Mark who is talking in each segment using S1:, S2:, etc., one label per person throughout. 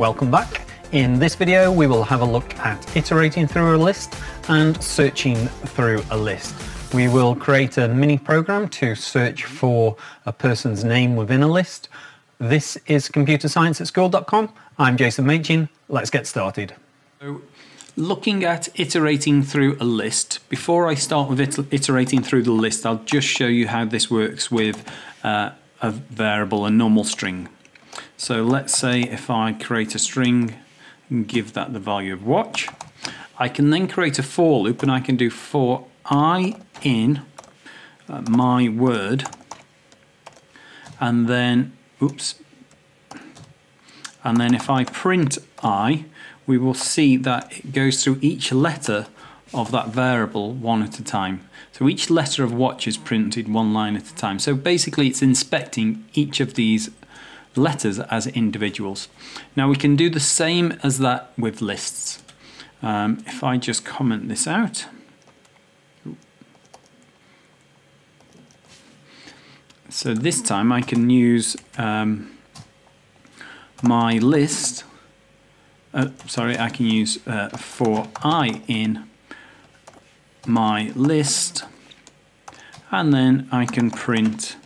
S1: Welcome back. In this video we will have a look at iterating through a list and searching through a list. We will create a mini program to search for a person's name within a list. This is computerscienceatschool.com. I'm Jason Machin. Let's get started.
S2: So, looking at iterating through a list, before I start with iterating through the list, I'll just show you how this works with uh, a variable, a normal string. So let's say if I create a string and give that the value of watch, I can then create a for loop and I can do for i in uh, my word and then oops and then if I print i we will see that it goes through each letter of that variable one at a time. So each letter of watch is printed one line at a time. So basically it's inspecting each of these letters as individuals. Now we can do the same as that with lists. Um, if I just comment this out, so this time I can use um, my list, uh, sorry, I can use uh, for i in my list and then I can print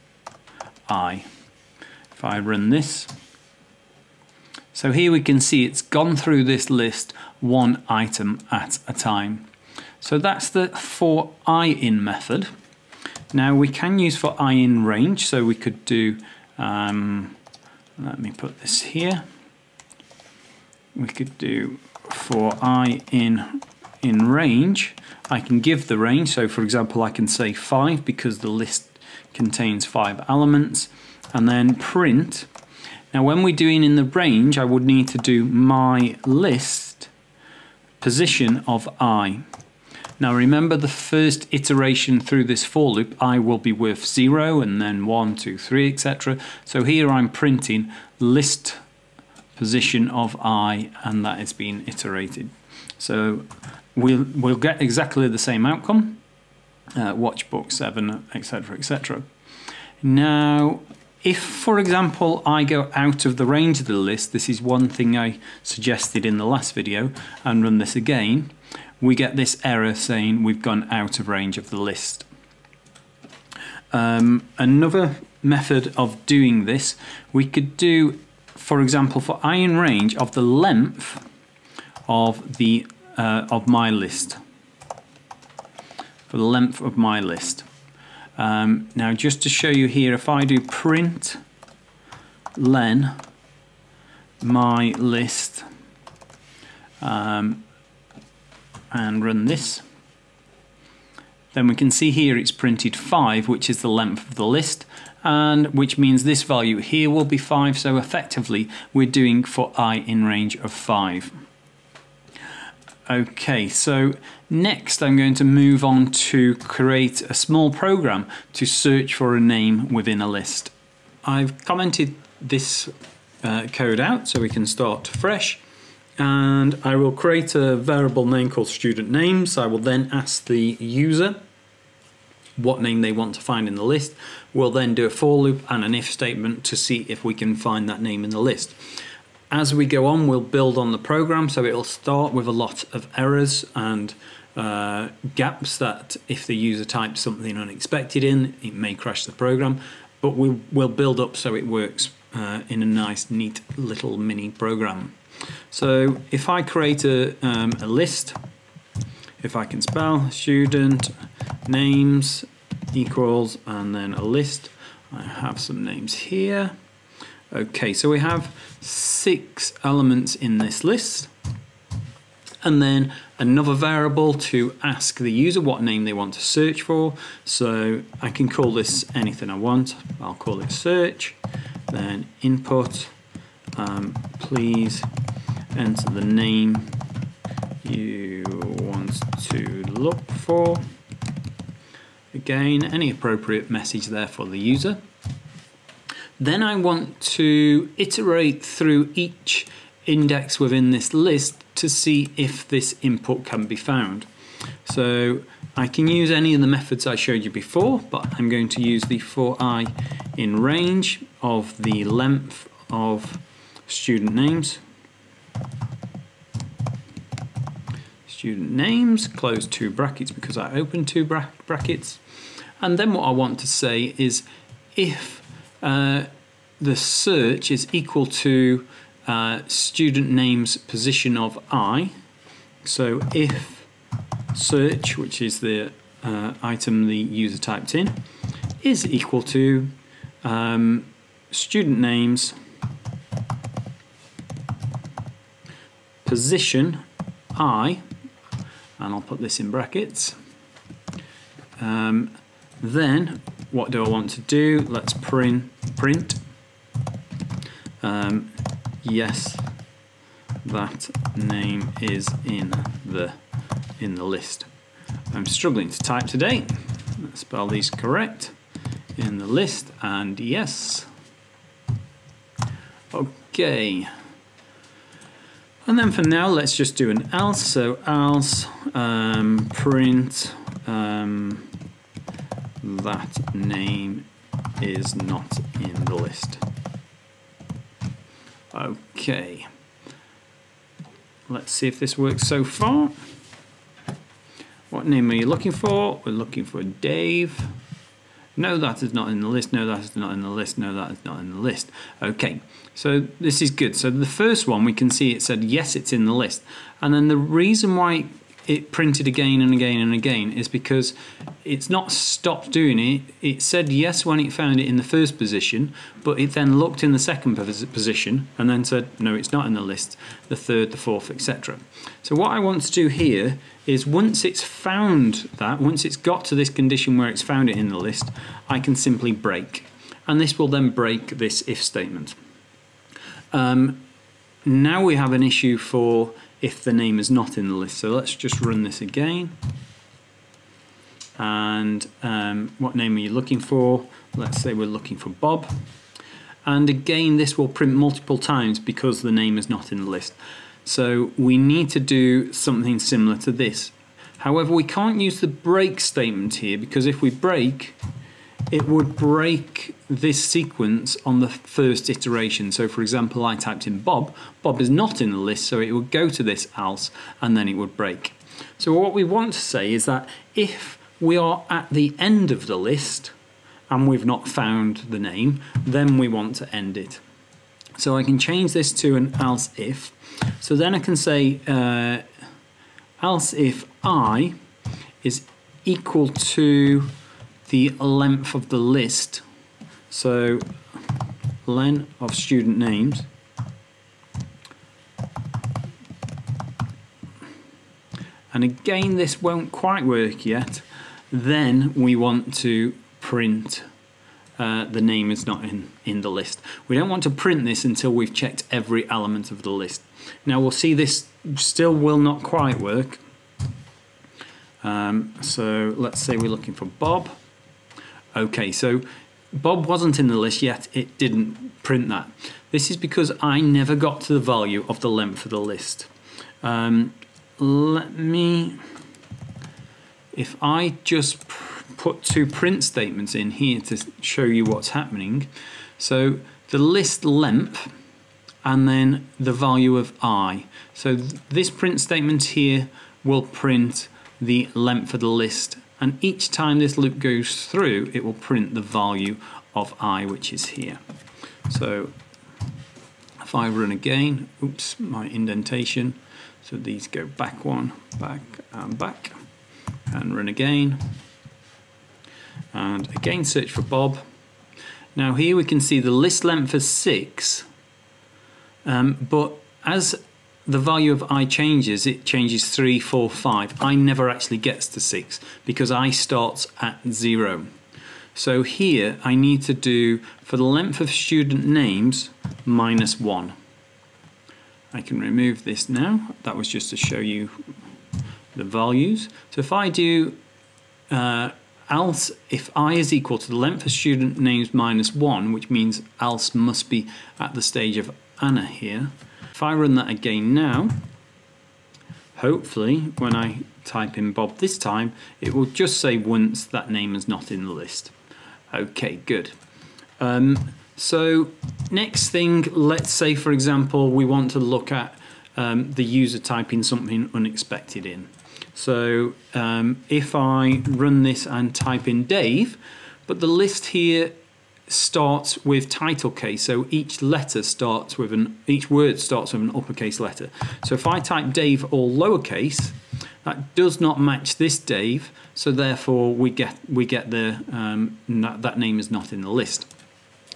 S2: i. If I run this, so here we can see it's gone through this list one item at a time. So that's the for i in method. Now we can use for i in range, so we could do, um, let me put this here, we could do for i in in range, I can give the range. So for example, I can say 5 because the list contains 5 elements and then print. Now when we're doing in the range, I would need to do my list position of i. Now remember the first iteration through this for loop, i will be worth 0 and then 1, 2, 3, etc. So here I'm printing list position of i and that is being iterated. So we'll, we'll get exactly the same outcome, uh, watch book 7, etc, etc. Now, if, for example, I go out of the range of the list, this is one thing I suggested in the last video, and run this again, we get this error saying we've gone out of range of the list. Um, another method of doing this, we could do, for example, for i in range of the length of the uh, of my list for the length of my list. Um, now just to show you here if I do print len my list um, and run this then we can see here it's printed 5 which is the length of the list and which means this value here will be 5 so effectively we're doing for i in range of 5. Okay, so next I'm going to move on to create a small program to search for a name within a list. I've commented this uh, code out so we can start fresh and I will create a variable name called student names. I will then ask the user what name they want to find in the list. We'll then do a for loop and an if statement to see if we can find that name in the list. As we go on, we'll build on the program, so it'll start with a lot of errors and uh, gaps that if the user types something unexpected in, it may crash the program, but we will build up so it works uh, in a nice, neat little mini program. So if I create a, um, a list, if I can spell student names equals and then a list, I have some names here. Okay, so we have six elements in this list and then another variable to ask the user what name they want to search for. So I can call this anything I want. I'll call it search, then input, um, please enter the name you want to look for. Again, any appropriate message there for the user. Then I want to iterate through each index within this list to see if this input can be found. So I can use any of the methods I showed you before, but I'm going to use the for i in range of the length of student names. student names, close two brackets because I opened two bra brackets. And then what I want to say is if uh, the search is equal to uh, student names position of i, so if search, which is the uh, item the user typed in, is equal to um, student names position i and I'll put this in brackets. Um, then what do I want to do? Let's print print. Um, yes, that name is in the in the list. I'm struggling to type today. Let's spell these correct in the list and yes. Okay. And then for now, let's just do an else. So else um, print um, that name is not in the list. Okay. Let's see if this works so far. What name are you looking for? We're looking for Dave. No, that is not in the list. No, that is not in the list. No, that is not in the list. Okay, so this is good. So the first one, we can see it said, yes, it's in the list. And then the reason why it printed again and again and again is because it's not stopped doing it. It said yes when it found it in the first position, but it then looked in the second position and then said, no, it's not in the list, the third, the fourth, etc. So what I want to do here is once it's found that, once it's got to this condition where it's found it in the list, I can simply break. And this will then break this if statement. Um, now we have an issue for if the name is not in the list. So let's just run this again. And um, what name are you looking for? Let's say we're looking for Bob. And again, this will print multiple times because the name is not in the list. So we need to do something similar to this. However, we can't use the break statement here because if we break, it would break this sequence on the first iteration. So for example, I typed in Bob. Bob is not in the list, so it would go to this else and then it would break. So what we want to say is that if we are at the end of the list and we've not found the name, then we want to end it. So I can change this to an else if. So then I can say uh, else if i is equal to the length of the list. So len of student names and again this won't quite work yet then we want to print uh, the name is not in, in the list. We don't want to print this until we've checked every element of the list. Now we'll see this still will not quite work. Um, so let's say we're looking for Bob. Okay, so Bob wasn't in the list yet, it didn't print that. This is because I never got to the value of the length of the list. Um, let me, if I just put two print statements in here to show you what's happening. So the list length and then the value of i. So th this print statement here will print the length of the list and each time this loop goes through it will print the value of i which is here. So if I run again, oops, my indentation, so these go back one, back and back, and run again, and again search for Bob. Now here we can see the list length is 6 um, but as the value of i changes it changes 3, 4, 5. i never actually gets to 6 because i starts at 0. So here I need to do for the length of student names minus 1. I can remove this now. That was just to show you the values. So if I do uh, else if i is equal to the length of student names minus 1 which means else must be at the stage of Anna here if I run that again now hopefully when I type in Bob this time it will just say once that name is not in the list okay good um, so next thing let's say for example we want to look at um, the user typing something unexpected in. So um, if I run this and type in Dave, but the list here starts with title case, so each letter starts with an each word starts with an uppercase letter. So if I type Dave all lowercase, that does not match this Dave, so therefore we get we get the um, that, name is not in the list.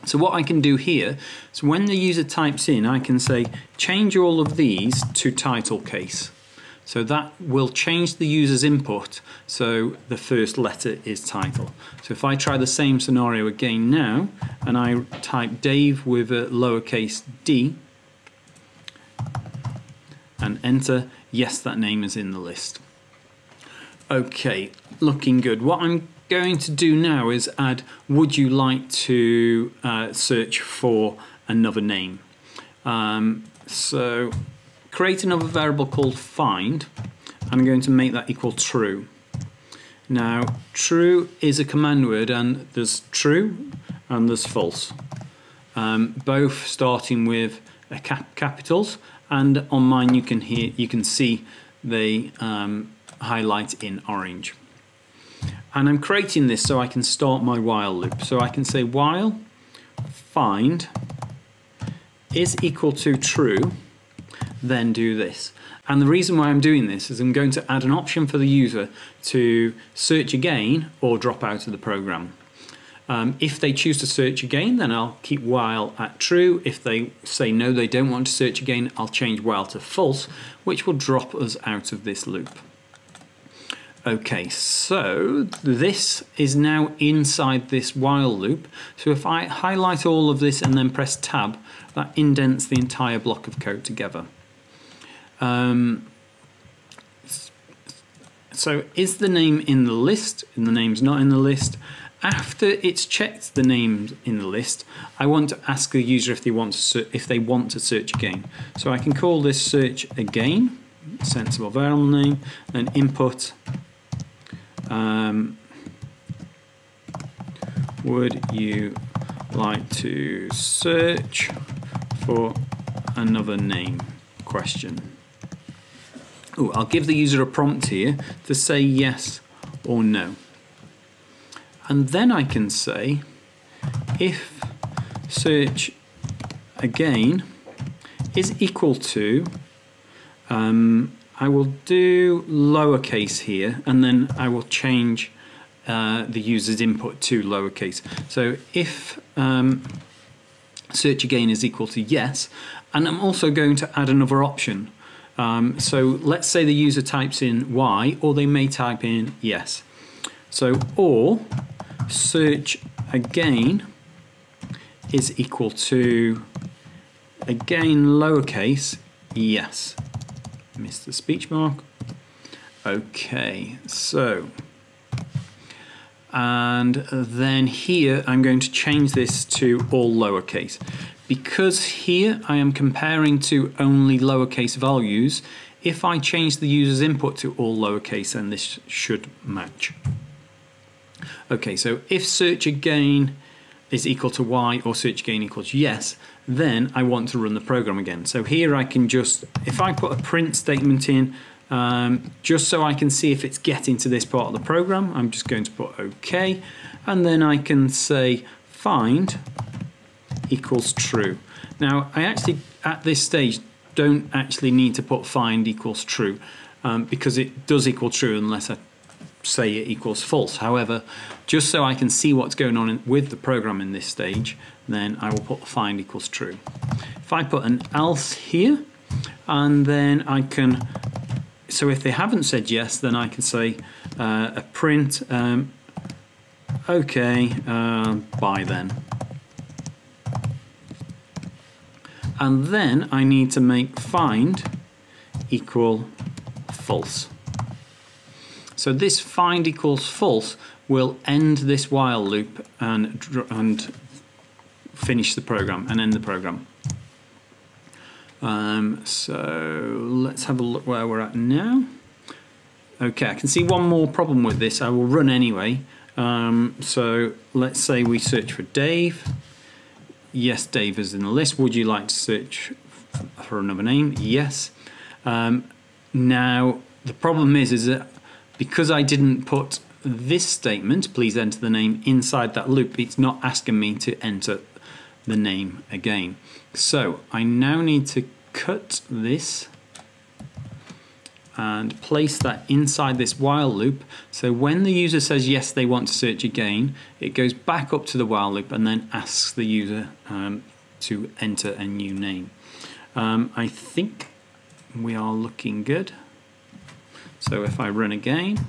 S2: So what I can do here, so when the user types in, I can say change all of these to title case. So that will change the user's input so the first letter is title. So if I try the same scenario again now and I type Dave with a lowercase d and enter, yes that name is in the list. Okay, looking good. What I'm going to do now is add would you like to uh, search for another name. Um, so create another variable called find. I'm going to make that equal true. Now, true is a command word, and there's true and there's false. Um, both starting with cap capitals, and on mine you can hear you can see they um, highlight in orange. And I'm creating this so I can start my while loop. So I can say while find is equal to true then do this. And the reason why I'm doing this is I'm going to add an option for the user to search again or drop out of the program. Um, if they choose to search again, then I'll keep while at true. If they say no, they don't want to search again, I'll change while to false, which will drop us out of this loop. Okay, so this is now inside this while loop. So if I highlight all of this and then press tab, that indents the entire block of code together. Um, so is the name in the list? And the name's not in the list. After it's checked the names in the list, I want to ask the user if they want to if they want to search again. So I can call this search again, sensible variable name, and input. Um, would you like to search for another name? Question. Ooh, I'll give the user a prompt here to say yes or no. And then I can say if search again is equal to, um, I will do lowercase here and then I will change uh, the user's input to lowercase. So if um, search again is equal to yes, and I'm also going to add another option. Um, so let's say the user types in Y or they may type in yes. So or search again is equal to again lowercase yes. Missed the speech mark. Okay, so and then here I'm going to change this to all lowercase because here I am comparing to only lowercase values, if I change the user's input to all lowercase, then this should match. Okay, so if search again is equal to y or search again equals yes, then I want to run the program again. So here I can just, if I put a print statement in, um, just so I can see if it's getting to this part of the program, I'm just going to put OK, and then I can say find equals true. Now, I actually, at this stage, don't actually need to put find equals true um, because it does equal true unless I say it equals false. However, just so I can see what's going on in, with the program in this stage, then I will put find equals true. If I put an else here, and then I can, so if they haven't said yes, then I can say uh, a print, um, okay, uh, bye then. And then I need to make find equal false. So this find equals false will end this while loop and, and finish the program and end the program. Um, so let's have a look where we're at now. Okay, I can see one more problem with this. I will run anyway. Um, so let's say we search for Dave yes, Dave is in the list. Would you like to search for another name, yes. Um, now, the problem is, is that because I didn't put this statement, please enter the name inside that loop, it's not asking me to enter the name again. So I now need to cut this and place that inside this while loop. So when the user says yes, they want to search again, it goes back up to the while loop and then asks the user um, to enter a new name. Um, I think we are looking good. So if I run again,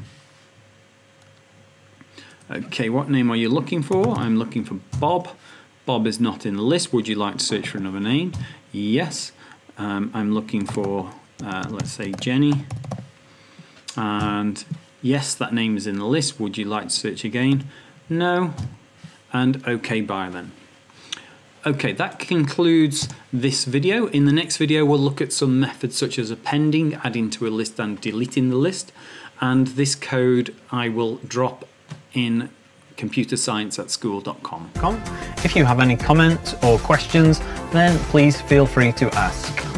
S2: okay, what name are you looking for? I'm looking for Bob. Bob is not in the list. Would you like to search for another name? Yes. Um, I'm looking for, uh, let's say, Jenny. And yes, that name is in the list. Would you like to search again? No. And okay, bye then. Okay, that concludes this video. In the next video, we'll look at some methods such as appending, adding to a list and deleting the list. And this code I will drop in computerscienceatschool.com. at
S1: If you have any comments or questions, then please feel free to ask.